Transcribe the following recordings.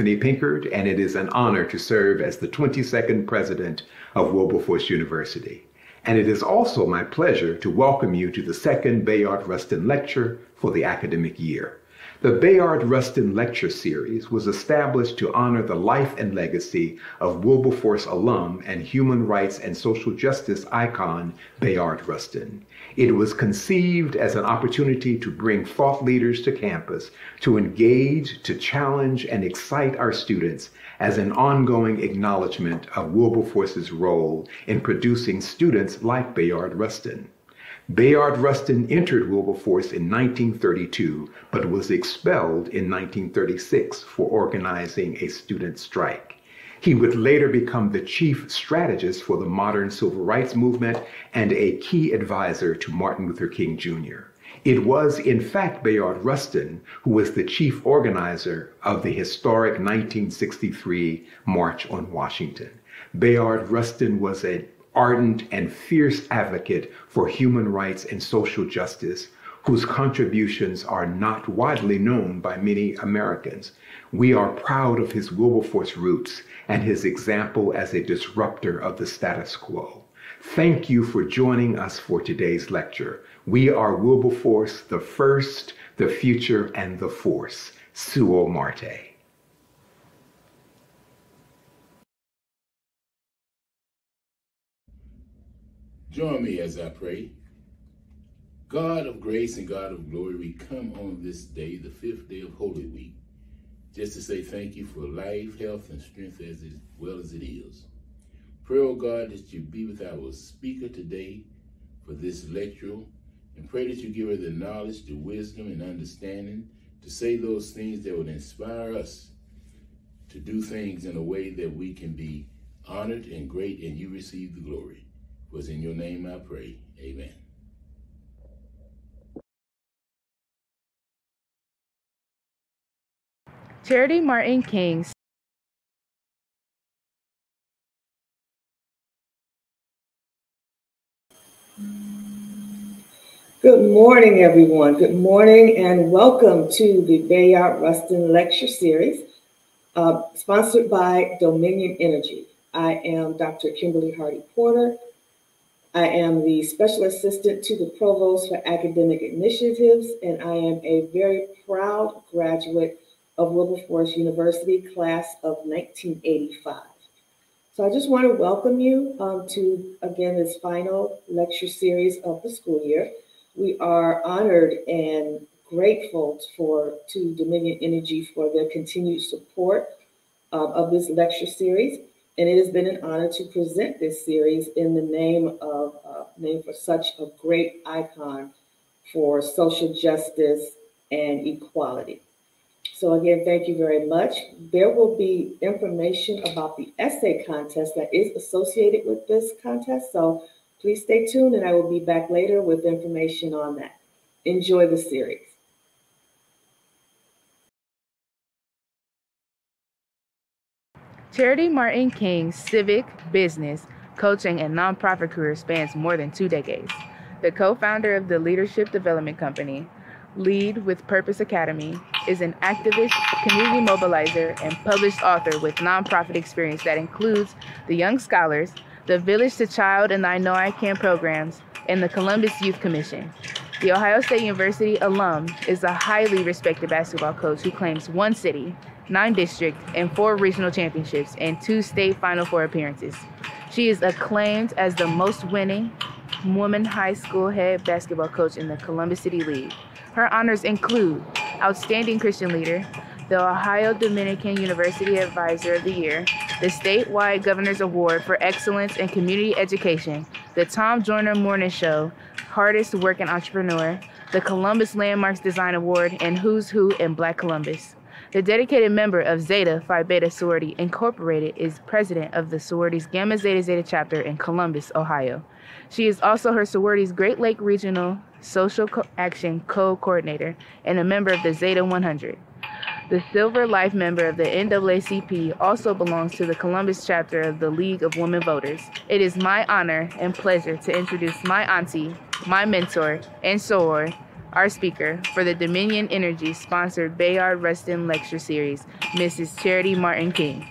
Anthony Pinkard, and it is an honor to serve as the 22nd president of Wilberforce University. And it is also my pleasure to welcome you to the second Bayard Rustin Lecture for the academic year. The Bayard Rustin Lecture Series was established to honor the life and legacy of Wilberforce alum and human rights and social justice icon Bayard Rustin. It was conceived as an opportunity to bring thought leaders to campus to engage, to challenge, and excite our students as an ongoing acknowledgement of Wilberforce's role in producing students like Bayard Rustin. Bayard Rustin entered Wilberforce in 1932, but was expelled in 1936 for organizing a student strike. He would later become the chief strategist for the modern civil rights movement and a key advisor to Martin Luther King Jr. It was, in fact, Bayard Rustin who was the chief organizer of the historic 1963 March on Washington. Bayard Rustin was a ardent and fierce advocate for human rights and social justice, whose contributions are not widely known by many Americans. We are proud of his Wilberforce roots and his example as a disruptor of the status quo. Thank you for joining us for today's lecture. We are Wilberforce, the first, the future, and the force. Suo Marte. Join me as I pray. God of grace and God of glory, we come on this day, the fifth day of Holy Week, just to say thank you for life, health, and strength as well as it is. Pray, oh God, that you be with our speaker today for this lecture, and pray that you give her the knowledge, the wisdom, and understanding to say those things that would inspire us to do things in a way that we can be honored and great, and you receive the glory was in your name I pray. Amen. Charity Martin King Good morning, everyone. Good morning and welcome to the Bayard Rustin Lecture Series, uh, sponsored by Dominion Energy. I am Dr. Kimberly Hardy Porter, I am the Special Assistant to the Provost for Academic Initiatives, and I am a very proud graduate of Wilberforce University, class of 1985. So I just want to welcome you um, to, again, this final lecture series of the school year. We are honored and grateful for to Dominion Energy for their continued support um, of this lecture series and it has been an honor to present this series in the name of uh, name for such a great icon for social justice and equality. So again, thank you very much. There will be information about the essay contest that is associated with this contest. So please stay tuned and I will be back later with information on that. Enjoy the series. Charity Martin King's civic, business, coaching, and nonprofit career spans more than two decades. The co founder of the Leadership Development Company, Lead with Purpose Academy, is an activist, community mobilizer, and published author with nonprofit experience that includes the Young Scholars, the Village to Child and I Know I Can programs, and the Columbus Youth Commission. The Ohio State University alum is a highly respected basketball coach who claims one city, nine district, and four regional championships, and two state Final Four appearances. She is acclaimed as the most winning woman high school head basketball coach in the Columbus City League. Her honors include Outstanding Christian Leader, the Ohio Dominican University Advisor of the Year, the statewide Governor's Award for Excellence in Community Education, the Tom Joyner Morning Show, Hardest Working Entrepreneur, the Columbus Landmarks Design Award, and Who's Who in Black Columbus. The dedicated member of Zeta Phi Beta Sorority Incorporated is president of the sorority's Gamma Zeta Zeta chapter in Columbus, Ohio. She is also her sorority's Great Lake Regional Social Co- Action Co coordinator and a member of the Zeta 100. The Silver Life member of the NAACP also belongs to the Columbus chapter of the League of Women Voters. It is my honor and pleasure to introduce my auntie, my mentor, and soror, Our speaker for the Dominion Energy sponsored Bayard Rustin Lecture Series, Mrs. Charity Martin King.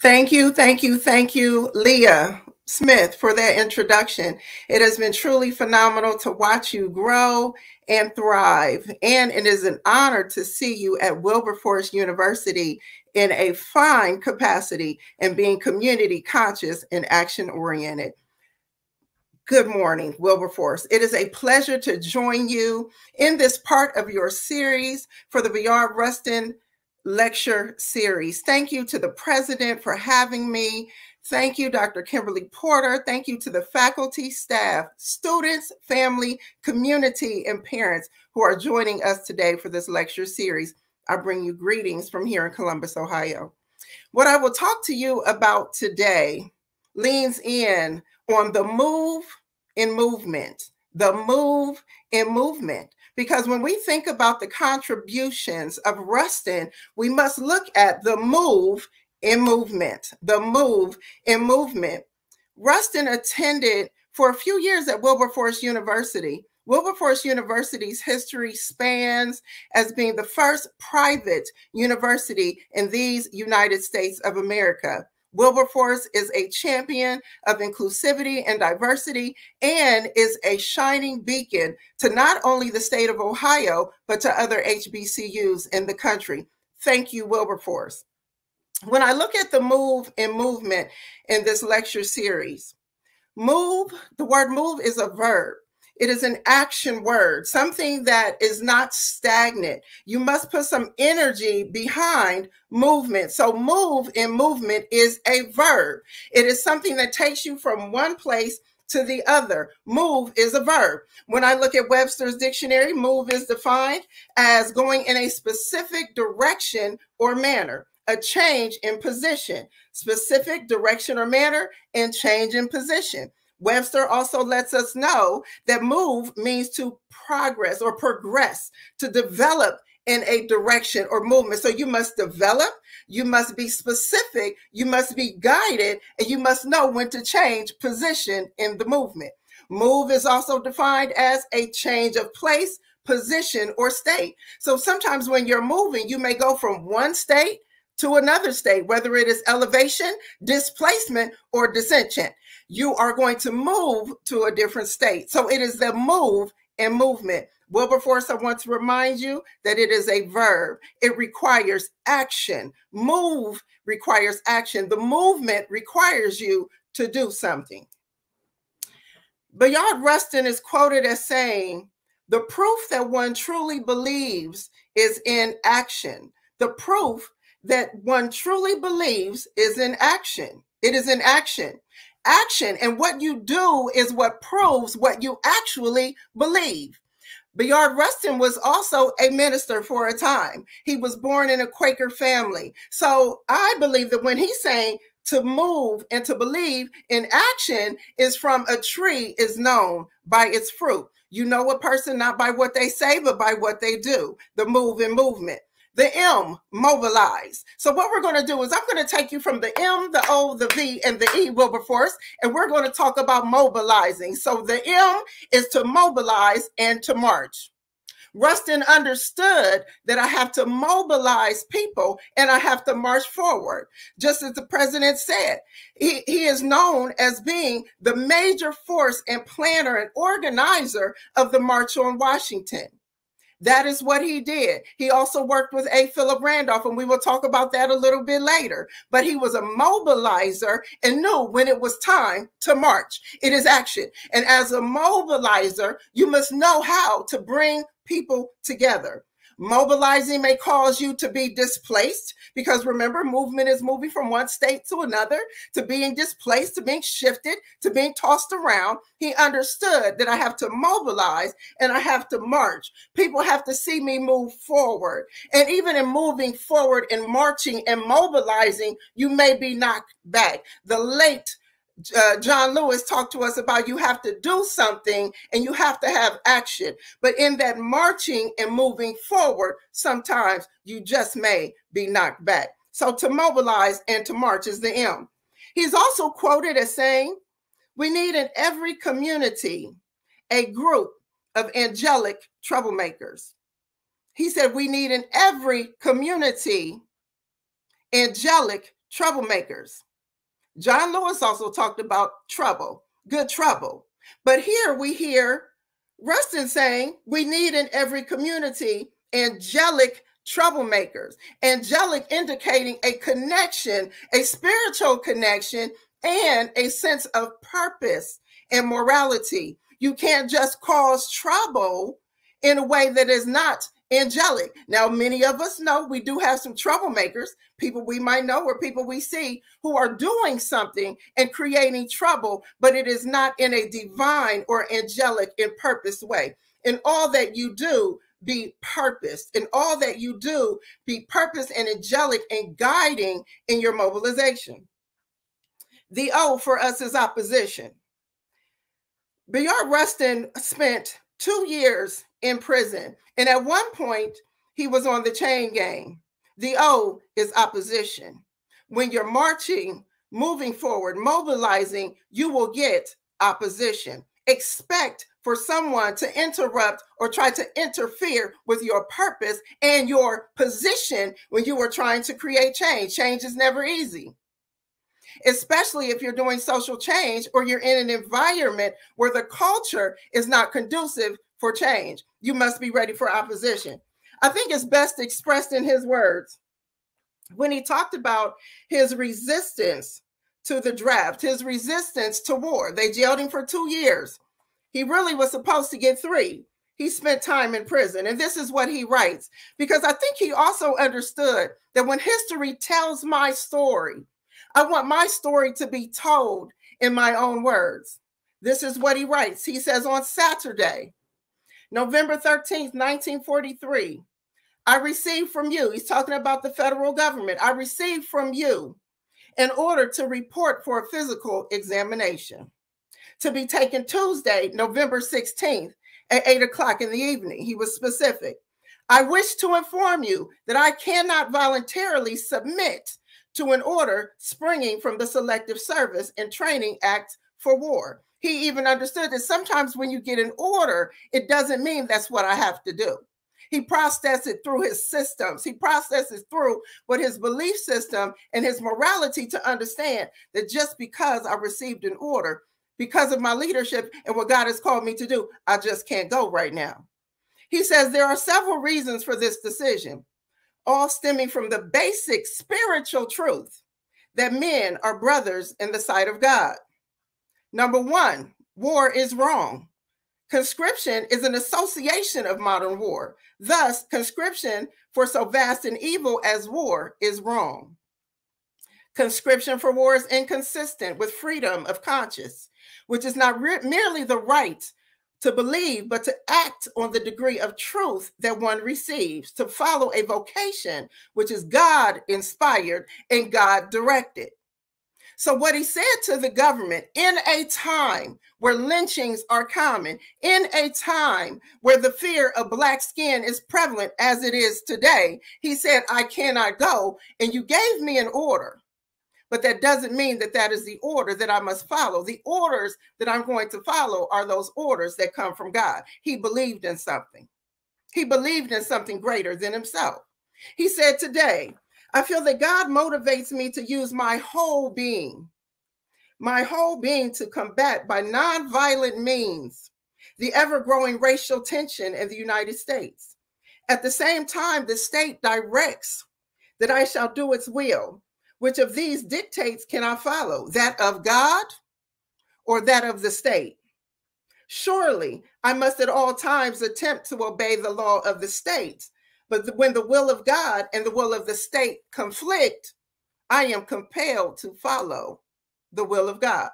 Thank you, thank you, thank you, Leah Smith, for that introduction. It has been truly phenomenal to watch you grow and thrive. And it is an honor to see you at Wilberforce University in a fine capacity and being community conscious and action oriented. Good morning, Wilberforce. It is a pleasure to join you in this part of your series for the Bayard Rustin lecture series. Thank you to the president for having me. Thank you, Dr. Kimberly Porter. Thank you to the faculty, staff, students, family, community, and parents who are joining us today for this lecture series. I bring you greetings from here in Columbus, Ohio. What I will talk to you about today leans in on the move in movement, the move in movement. Because when we think about the contributions of Rustin, we must look at the move in movement, the move in movement. Rustin attended for a few years at Wilberforce University. Wilberforce University's history spans as being the first private university in these United States of America. Wilberforce is a champion of inclusivity and diversity and is a shining beacon to not only the state of Ohio, but to other HBCUs in the country. Thank you, Wilberforce. When I look at the move and movement in this lecture series, move, the word move is a verb. It is an action word, something that is not stagnant. You must put some energy behind movement. So, move in movement is a verb. It is something that takes you from one place to the other. Move is a verb. When I look at Webster's dictionary, move is defined as going in a specific direction or manner, a change in position, specific direction or manner, and change in position. Webster also lets us know that move means to progress or progress, to develop in a direction or movement. So you must develop, you must be specific, you must be guided, and you must know when to change position in the movement. Move is also defined as a change of place, position, or state. So sometimes when you're moving, you may go from one state to another state, whether it is elevation, displacement, or descension you are going to move to a different state. So it is the move and movement. Wilberforce, I want to remind you that it is a verb. It requires action. Move requires action. The movement requires you to do something. Bayard Rustin is quoted as saying, the proof that one truly believes is in action. The proof that one truly believes is in action. It is in action action. And what you do is what proves what you actually believe. Bayard Rustin was also a minister for a time. He was born in a Quaker family. So I believe that when he's saying to move and to believe in action is from a tree is known by its fruit. You know a person not by what they say, but by what they do, the move and movement. The M, mobilize. So what we're going to do is I'm going to take you from the M, the O, the V, and the E, Wilberforce, and we're going to talk about mobilizing. So the M is to mobilize and to march. Rustin understood that I have to mobilize people and I have to march forward. Just as the president said, he, he is known as being the major force and planner and organizer of the March on Washington. That is what he did. He also worked with A. Philip Randolph, and we will talk about that a little bit later. But he was a mobilizer and knew when it was time to march. It is action. And as a mobilizer, you must know how to bring people together. Mobilizing may cause you to be displaced because remember, movement is moving from one state to another, to being displaced, to being shifted, to being tossed around. He understood that I have to mobilize and I have to march. People have to see me move forward. And even in moving forward and marching and mobilizing, you may be knocked back. The late uh, John Lewis talked to us about you have to do something and you have to have action. But in that marching and moving forward, sometimes you just may be knocked back. So to mobilize and to march is the M. He's also quoted as saying, We need in every community a group of angelic troublemakers. He said we need in every community angelic troublemakers. John Lewis also talked about trouble, good trouble. But here we hear Rustin saying we need in every community angelic troublemakers. Angelic indicating a connection, a spiritual connection, and a sense of purpose and morality. You can't just cause trouble in a way that is not angelic. Now, many of us know we do have some troublemakers, people we might know or people we see who are doing something and creating trouble, but it is not in a divine or angelic in purpose way. In all that you do, be purposed. In all that you do, be purpose and angelic and guiding in your mobilization. The O for us is opposition. Bayard Rustin spent two years in prison. And at one point, he was on the chain gang. The O is opposition. When you're marching, moving forward, mobilizing, you will get opposition. Expect for someone to interrupt or try to interfere with your purpose and your position when you are trying to create change. Change is never easy especially if you're doing social change or you're in an environment where the culture is not conducive for change. You must be ready for opposition. I think it's best expressed in his words when he talked about his resistance to the draft, his resistance to war. They jailed him for two years. He really was supposed to get three. He spent time in prison. And this is what he writes because I think he also understood that when history tells my story, I want my story to be told in my own words. This is what he writes. He says, On Saturday, November 13th, 1943, I received from you, he's talking about the federal government, I received from you an order to report for a physical examination to be taken Tuesday, November 16th at 8 o'clock in the evening. He was specific. I wish to inform you that I cannot voluntarily submit to an order springing from the Selective Service and Training Act for War. He even understood that sometimes when you get an order, it doesn't mean that's what I have to do. He processed it through his systems. He processes through what his belief system and his morality to understand that just because I received an order, because of my leadership and what God has called me to do, I just can't go right now. He says there are several reasons for this decision all stemming from the basic spiritual truth that men are brothers in the sight of God. Number one, war is wrong. Conscription is an association of modern war. Thus, conscription for so vast an evil as war is wrong. Conscription for war is inconsistent with freedom of conscience, which is not re- merely the right to believe, but to act on the degree of truth that one receives, to follow a vocation which is God inspired and God directed. So, what he said to the government in a time where lynchings are common, in a time where the fear of Black skin is prevalent as it is today, he said, I cannot go. And you gave me an order but that doesn't mean that that is the order that I must follow. The orders that I'm going to follow are those orders that come from God. He believed in something, he believed in something greater than himself. He said, Today, I feel that God motivates me to use my whole being, my whole being to combat by nonviolent means the ever growing racial tension in the United States. At the same time, the state directs that I shall do its will which of these dictates can I follow? That of God or that of the state? Surely I must at all times attempt to obey the law of the state. But when the will of God and the will of the state conflict, I am compelled to follow the will of God.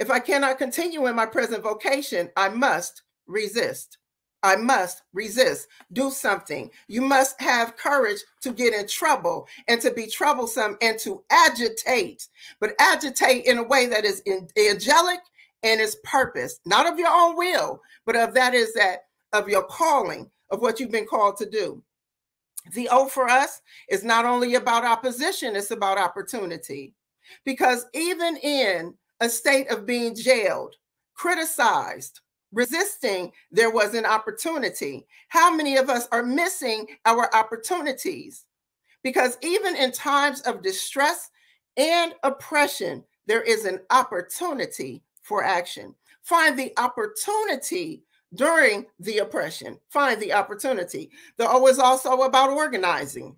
If I cannot continue in my present vocation, I must resist. I must resist. Do something. You must have courage to get in trouble and to be troublesome and to agitate, but agitate in a way that is angelic and is purpose, not of your own will, but of that is that of your calling, of what you've been called to do. The O for us is not only about opposition, it's about opportunity. Because even in a state of being jailed, criticized, resisting, there was an opportunity. How many of us are missing our opportunities? Because even in times of distress and oppression, there is an opportunity for action. Find the opportunity during the oppression. Find the opportunity. The oh, O is also about organizing.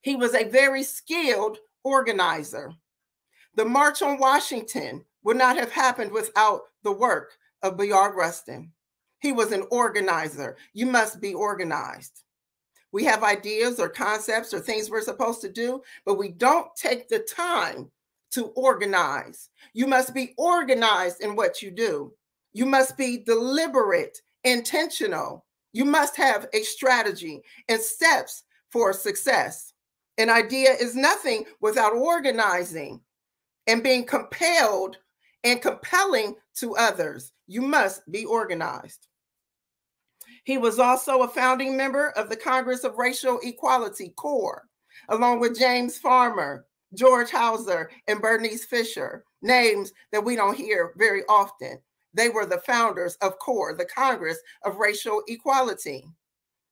He was a very skilled organizer. The March on Washington would not have happened without the work of Bayard Rustin. He was an organizer. You must be organized. We have ideas or concepts or things we're supposed to do, but we don't take the time to organize. You must be organized in what you do. You must be deliberate, intentional. You must have a strategy and steps for success. An idea is nothing without organizing and being compelled and compelling to others. You must be organized. He was also a founding member of the Congress of Racial Equality, CORE, along with James Farmer, George Houser, and Bernice Fisher, names that we don't hear very often. They were the founders of CORE, the Congress of Racial Equality,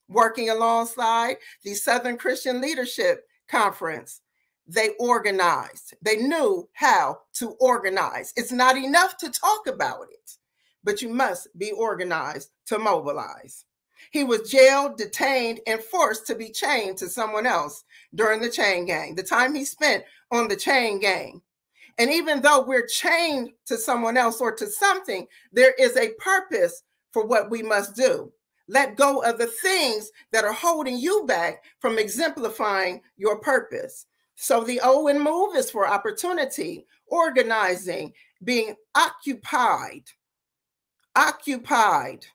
working alongside the Southern Christian Leadership Conference. They organized, they knew how to organize. It's not enough to talk about it, but you must be organized to mobilize. He was jailed, detained, and forced to be chained to someone else during the chain gang, the time he spent on the chain gang. And even though we're chained to someone else or to something, there is a purpose for what we must do. Let go of the things that are holding you back from exemplifying your purpose. So the O and move is for opportunity, organizing, being occupied, occupied,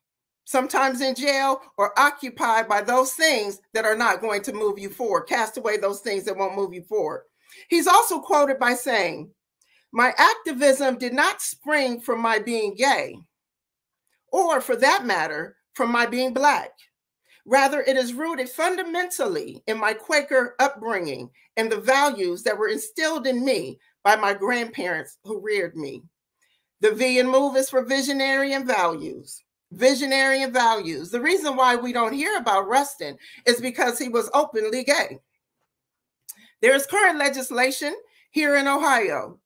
sometimes in jail or occupied by those things that are not going to move you forward. Cast away those things that won't move you forward. He's also quoted by saying, My activism did not spring from my being gay, or for that matter, from my being Black. Rather, it is rooted fundamentally in my Quaker upbringing and the values that were instilled in me by my grandparents who reared me. The V and move is for visionary and values. Visionary and values. The reason why we don't hear about Rustin is because he was openly gay. There is current legislation here in Ohio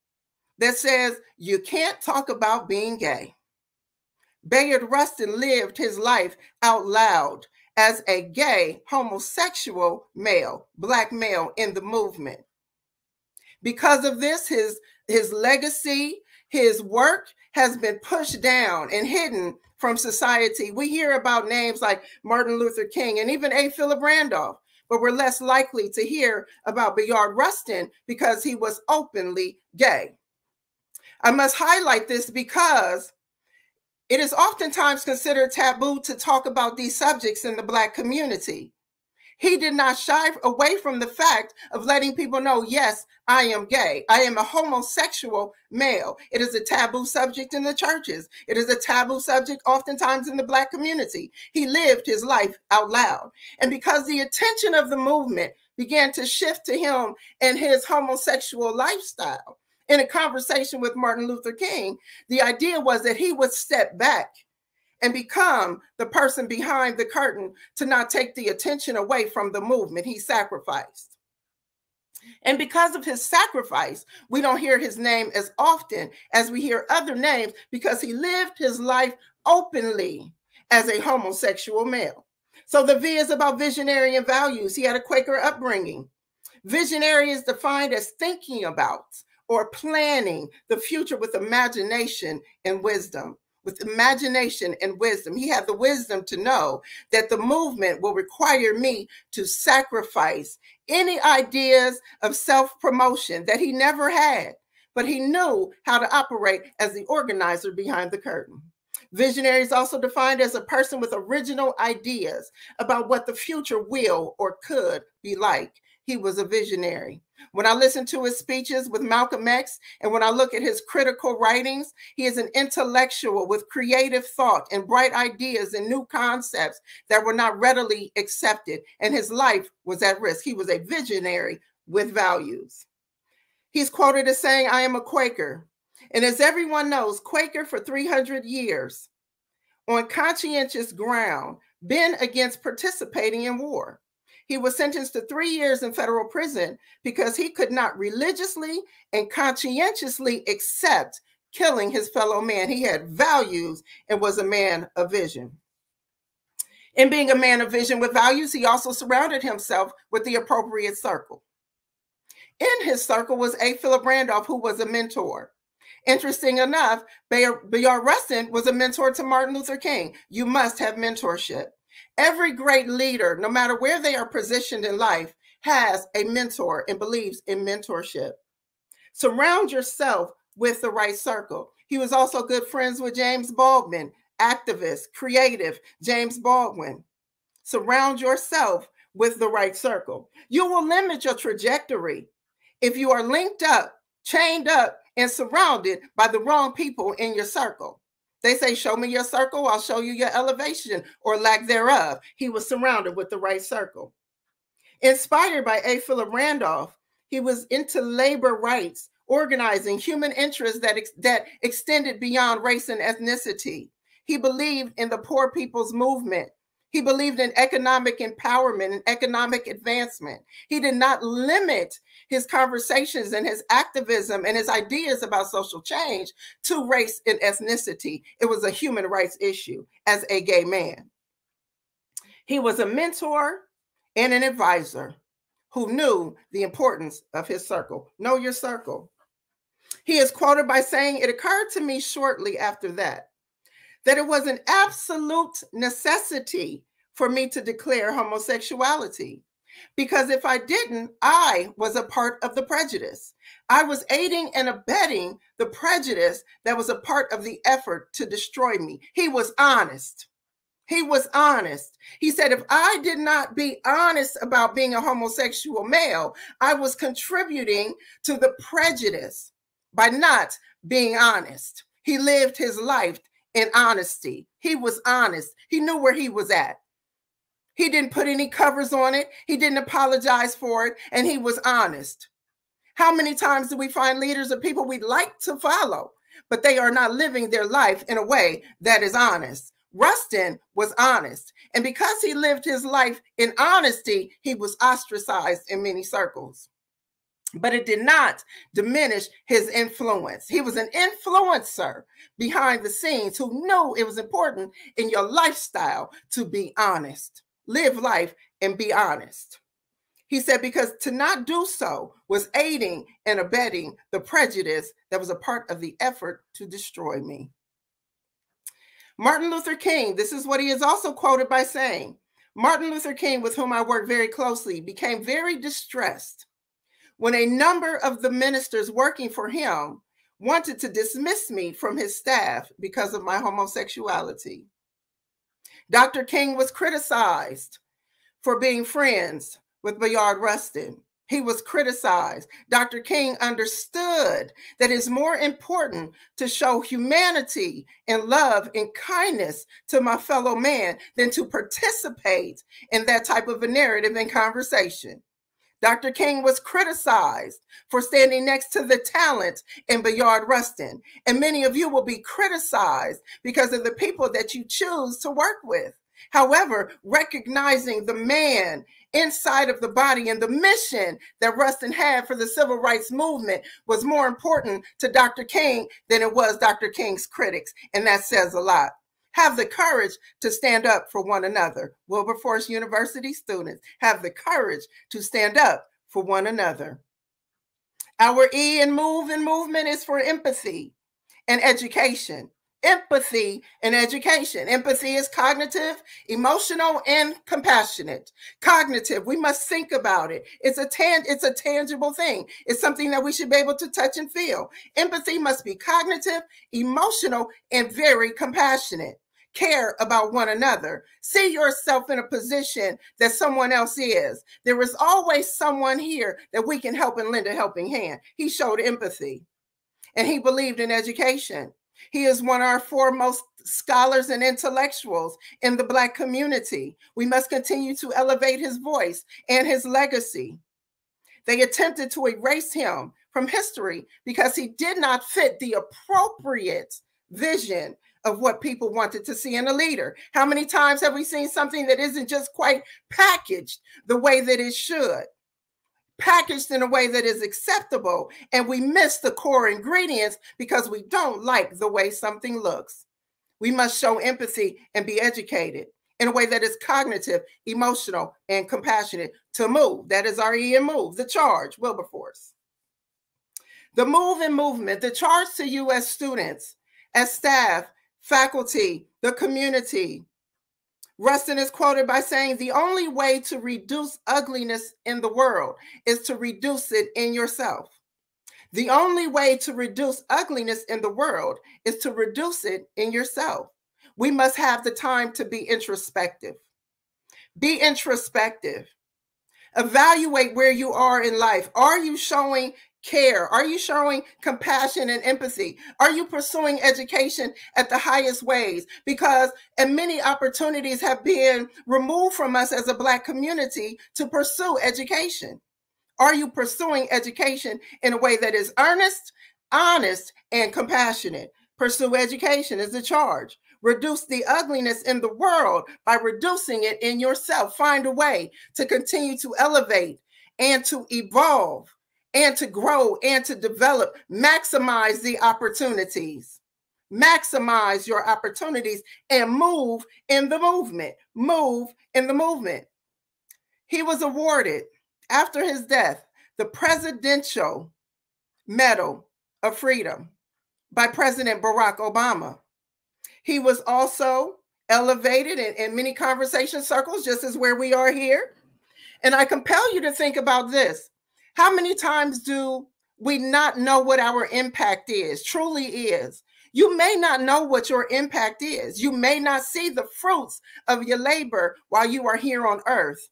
that says you can't talk about being gay. Bayard Rustin lived his life out loud as a gay homosexual male, black male in the movement. Because of this, his, his legacy, his work has been pushed down and hidden from society. We hear about names like Martin Luther King and even A. Philip Randolph, but we're less likely to hear about Bayard Rustin because he was openly gay. I must highlight this because it is oftentimes considered taboo to talk about these subjects in the Black community. He did not shy away from the fact of letting people know, yes, I am gay. I am a homosexual male. It is a taboo subject in the churches. It is a taboo subject oftentimes in the Black community. He lived his life out loud. And because the attention of the movement began to shift to him and his homosexual lifestyle, in a conversation with Martin Luther King, the idea was that he would step back and become the person behind the curtain to not take the attention away from the movement he sacrificed. And because of his sacrifice, we don't hear his name as often as we hear other names because he lived his life openly as a homosexual male. So the V is about visionary and values. He had a Quaker upbringing. Visionary is defined as thinking about, or planning the future with imagination and wisdom. With imagination and wisdom. He had the wisdom to know that the movement will require me to sacrifice any ideas of self promotion that he never had, but he knew how to operate as the organizer behind the curtain. Visionary is also defined as a person with original ideas about what the future will or could be like. He was a visionary. When I listen to his speeches with Malcolm X and when I look at his critical writings, he is an intellectual with creative thought and bright ideas and new concepts that were not readily accepted, and his life was at risk. He was a visionary with values. He's quoted as saying, I am a Quaker. And as everyone knows, Quaker for 300 years on conscientious ground been against participating in war. He was sentenced to three years in federal prison because he could not religiously and conscientiously accept killing his fellow man. He had values and was a man of vision. In being a man of vision with values, he also surrounded himself with the appropriate circle. In his circle was A. Philip Randolph, who was a mentor. Interesting enough, Bayard Rustin was a mentor to Martin Luther King. You must have mentorship. Every great leader, no matter where they are positioned in life, has a mentor and believes in mentorship. Surround yourself with the right circle. He was also good friends with James Baldwin, activist, creative James Baldwin. Surround yourself with the right circle. You will limit your trajectory if you are linked up, chained up, and surrounded by the wrong people in your circle. They say, Show me your circle, I'll show you your elevation or lack thereof. He was surrounded with the right circle. Inspired by A. Philip Randolph, he was into labor rights, organizing human interests that, ex- that extended beyond race and ethnicity. He believed in the poor people's movement. He believed in economic empowerment and economic advancement. He did not limit his conversations and his activism and his ideas about social change to race and ethnicity. It was a human rights issue as a gay man. He was a mentor and an advisor who knew the importance of his circle. Know your circle. He is quoted by saying, It occurred to me shortly after that that it was an absolute necessity for me to declare homosexuality. Because if I didn't, I was a part of the prejudice. I was aiding and abetting the prejudice that was a part of the effort to destroy me. He was honest. He was honest. He said, if I did not be honest about being a homosexual male, I was contributing to the prejudice by not being honest. He lived his life in honesty. He was honest. He knew where he was at. He didn't put any covers on it. He didn't apologize for it. And he was honest. How many times do we find leaders of people we'd like to follow, but they are not living their life in a way that is honest? Rustin was honest. And because he lived his life in honesty, he was ostracized in many circles but it did not diminish his influence. He was an influencer behind the scenes who knew it was important in your lifestyle to be honest, live life and be honest. He said, because to not do so was aiding and abetting the prejudice that was a part of the effort to destroy me. Martin Luther King, this is what he is also quoted by saying Martin Luther King, with whom I work very closely, became very distressed when a number of the ministers working for him wanted to dismiss me from his staff because of my homosexuality. Dr. King was criticized for being friends with Bayard Rustin. He was criticized. Dr. King understood that it's more important to show humanity and love and kindness to my fellow man than to participate in that type of a narrative and conversation. Dr. King was criticized for standing next to the talent in Bayard Rustin. And many of you will be criticized because of the people that you choose to work with. However, recognizing the man inside of the body and the mission that Rustin had for the civil rights movement was more important to Dr. King than it was Dr. King's critics. And that says a lot have the courage to stand up for one another. Wilberforce University students have the courage to stand up for one another. Our E in move and movement is for empathy and education. Empathy and education. Empathy is cognitive, emotional, and compassionate. Cognitive, we must think about it. It's a tan- it's a tangible thing. It's something that we should be able to touch and feel. Empathy must be cognitive, emotional, and very compassionate care about one another. See yourself in a position that someone else is. There is always someone here that we can help and lend a helping hand. He showed empathy and he believed in education. He is one of our foremost scholars and intellectuals in the Black community. We must continue to elevate his voice and his legacy. They attempted to erase him from history because he did not fit the appropriate vision of what people wanted to see in a leader. How many times have we seen something that isn't just quite packaged the way that it should? Packaged in a way that is acceptable, and we miss the core ingredients because we don't like the way something looks. We must show empathy and be educated in a way that is cognitive, emotional, and compassionate to move. That is our E and move, the charge, Wilberforce. The move and movement, the charge to you as students, as staff, faculty, the community. Rustin is quoted by saying, The only way to reduce ugliness in the world is to reduce it in yourself. The only way to reduce ugliness in the world is to reduce it in yourself. We must have the time to be introspective. Be introspective. Evaluate where you are in life. Are you showing care? Are you showing compassion and empathy? Are you pursuing education at the highest ways? Because and many opportunities have been removed from us as a Black community to pursue education. Are you pursuing education in a way that is earnest, honest, and compassionate? Pursue education is the charge. Reduce the ugliness in the world by reducing it in yourself. Find a way to continue to elevate and to evolve and to grow and to develop, maximize the opportunities. Maximize your opportunities and move in the movement. Move in the movement. He was awarded after his death the Presidential Medal of Freedom by President Barack Obama. He was also elevated in, in many conversation circles, just as where we are here. And I compel you to think about this how many times do we not know what our impact is, truly is? You may not know what your impact is. You may not see the fruits of your labor while you are here on earth.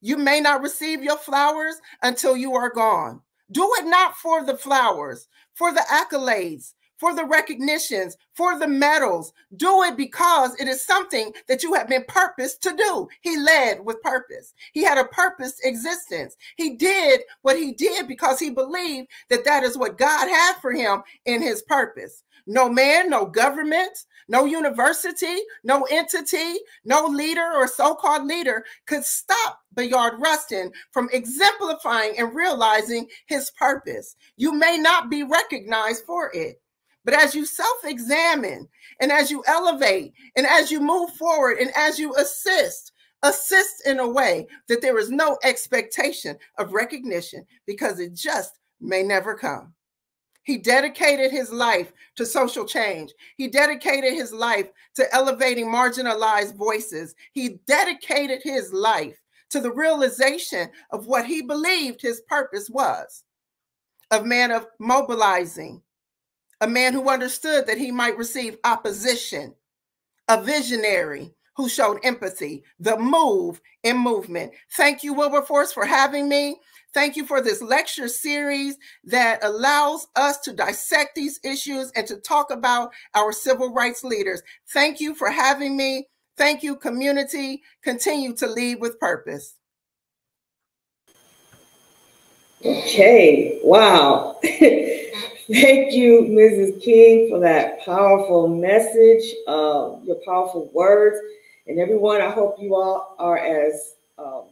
You may not receive your flowers until you are gone. Do it not for the flowers, for the accolades, for the recognitions, for the medals. Do it because it is something that you have been purposed to do. He led with purpose. He had a purpose existence. He did what he did because he believed that that is what God had for him in his purpose. No man, no government, no university, no entity, no leader or so called leader could stop Bayard Rustin from exemplifying and realizing his purpose. You may not be recognized for it. But as you self examine and as you elevate and as you move forward and as you assist, assist in a way that there is no expectation of recognition because it just may never come. He dedicated his life to social change. He dedicated his life to elevating marginalized voices. He dedicated his life to the realization of what he believed his purpose was of man of mobilizing, a man who understood that he might receive opposition, a visionary who showed empathy, the move in movement. Thank you, Wilberforce, for having me. Thank you for this lecture series that allows us to dissect these issues and to talk about our civil rights leaders. Thank you for having me. Thank you, community. Continue to lead with purpose. Okay, wow. Thank you, Mrs. King, for that powerful message, uh, your powerful words. And everyone, I hope you all are as um,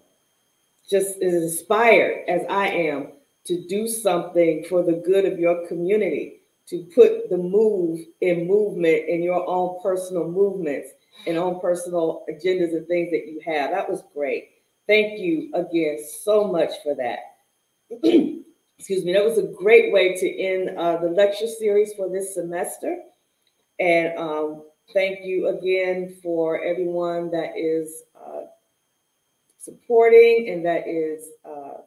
just as inspired as I am to do something for the good of your community, to put the move in movement in your own personal movements and own personal agendas and things that you have. That was great. Thank you again so much for that. excuse me, that was a great way to end uh, the lecture series for this semester. And um, thank you again for everyone that is uh, supporting and that is uh,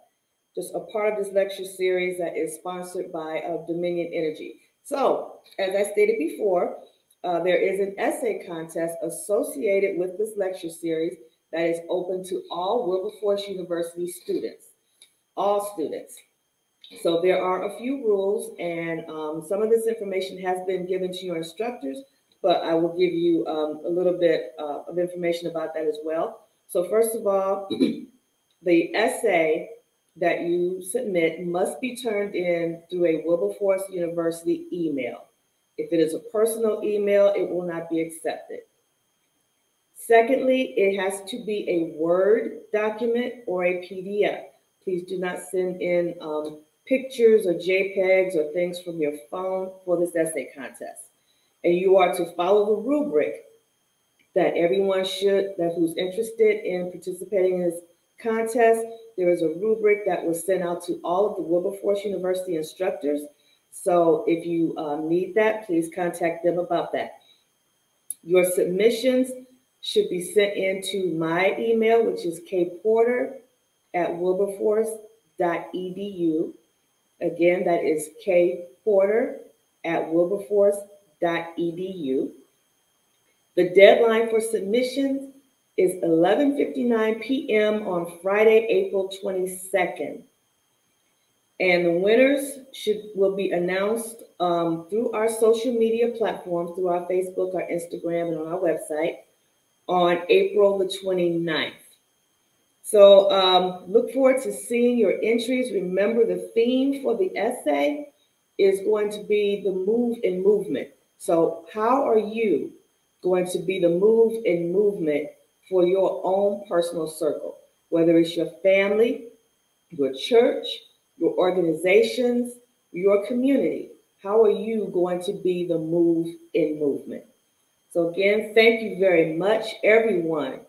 just a part of this lecture series that is sponsored by uh, Dominion Energy. So, as I stated before, uh, there is an essay contest associated with this lecture series that is open to all Wilberforce University students, all students. So there are a few rules, and um, some of this information has been given to your instructors, but I will give you um, a little bit uh, of information about that as well. So first of all, the essay that you submit must be turned in through a Wilberforce University email. If it is a personal email, it will not be accepted. Secondly, it has to be a Word document or a PDF. Please do not send in um, pictures or JPEGs or things from your phone for this essay contest. And you are to follow the rubric that everyone should, that who's interested in participating in this contest. There is a rubric that was sent out to all of the Wilberforce University instructors. So if you um, need that, please contact them about that. Your submissions should be sent into my email, which is kporter at wilberforce.edu. Again, that is kporter at wilberforce.edu. The deadline for submissions is 11:59 p.m. on Friday, April 22nd. And the winners should will be announced um, through our social media platforms, through our Facebook, our Instagram, and on our website on April the 29th. So um, look forward to seeing your entries. Remember, the theme for the essay is going to be the move and movement. So, how are you going to be the move and movement for your own personal circle, whether it's your family, your church, your organizations, your community? How are you going to be the move in movement? So, again, thank you very much, everyone,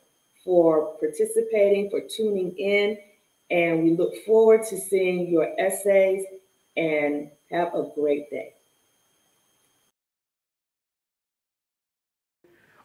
for participating, for tuning in. And we look forward to seeing your essays and have a great day.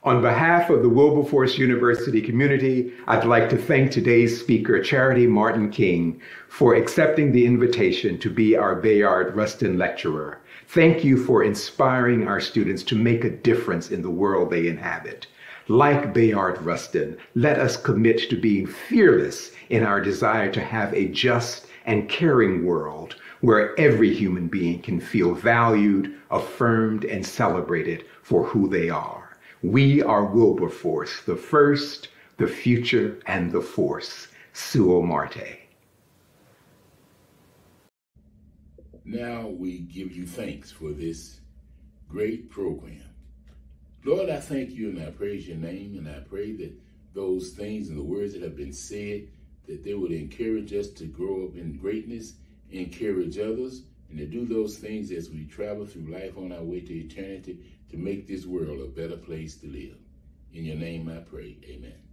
On behalf of the Wilberforce University community, I'd like to thank today's speaker, Charity Martin King, for accepting the invitation to be our Bayard Rustin Lecturer. Thank you for inspiring our students to make a difference in the world they inhabit. Like Bayard Rustin, let us commit to being fearless in our desire to have a just and caring world where every human being can feel valued, affirmed, and celebrated for who they are. We are Wilberforce, the first, the future, and the force. Suo Marte. Now we give you thanks for this great program. Lord, I thank you and I praise your name and I pray that those things and the words that have been said, that they would encourage us to grow up in greatness, encourage others, and to do those things as we travel through life on our way to eternity to make this world a better place to live. In your name I pray, amen.